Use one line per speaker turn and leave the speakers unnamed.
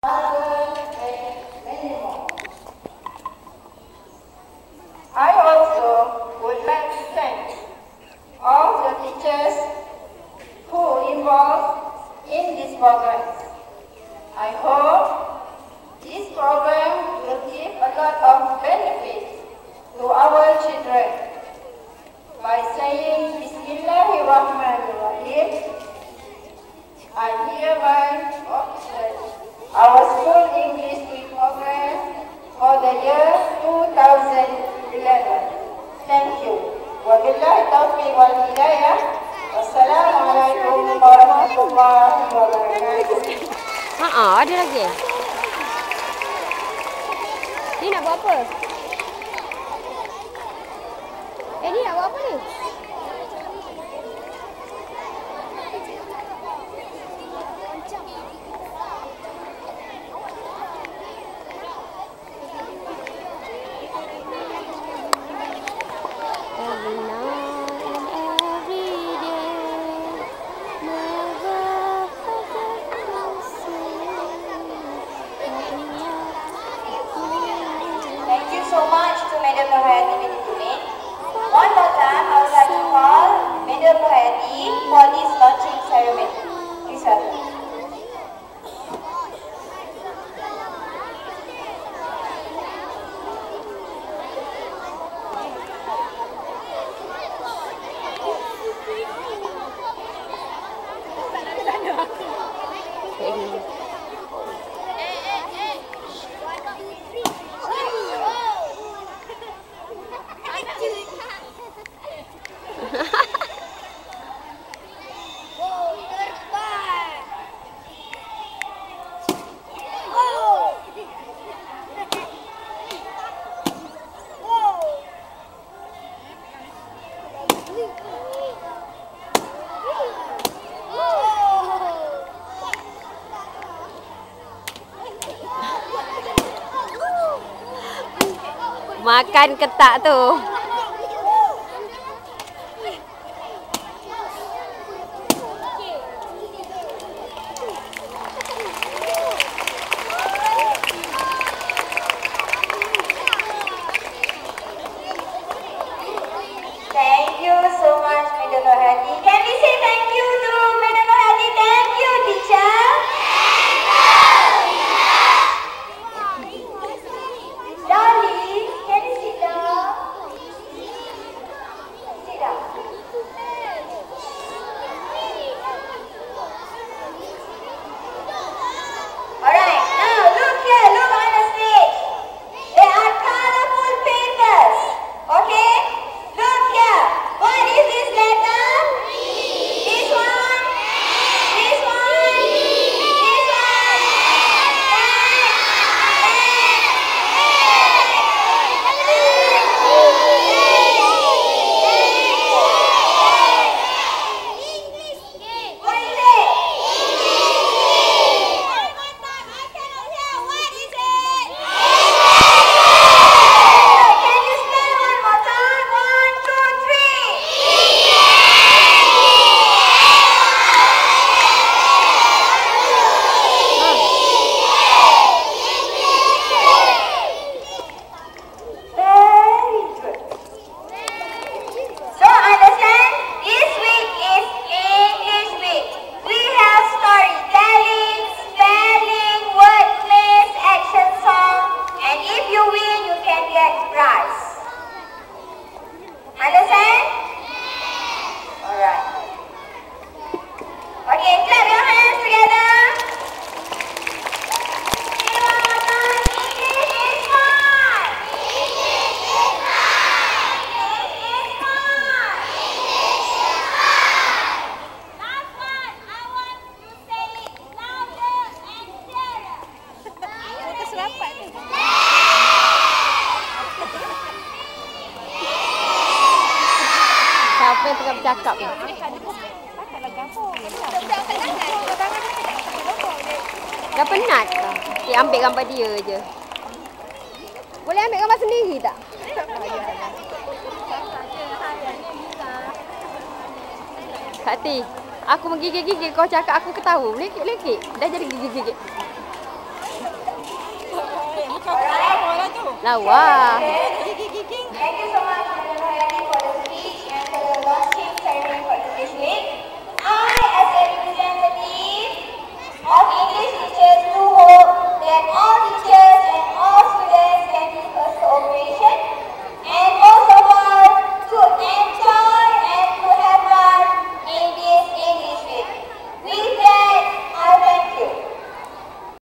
I also would like to thank all the teachers who involved in this program.
Ha ah, ada lagi. Ni nak buat apa? Eh ni nak buat apa ni? makan ketak tu. cakap ni. Dah penat ke? Okay, ambil gambar dia je. Boleh ambil gambar sendiri tak? Hati, aku menggigit-gigit kau cakap aku ketawa. Lekit-lekit. Dah jadi gigit-gigit. Lawa.
Lawa.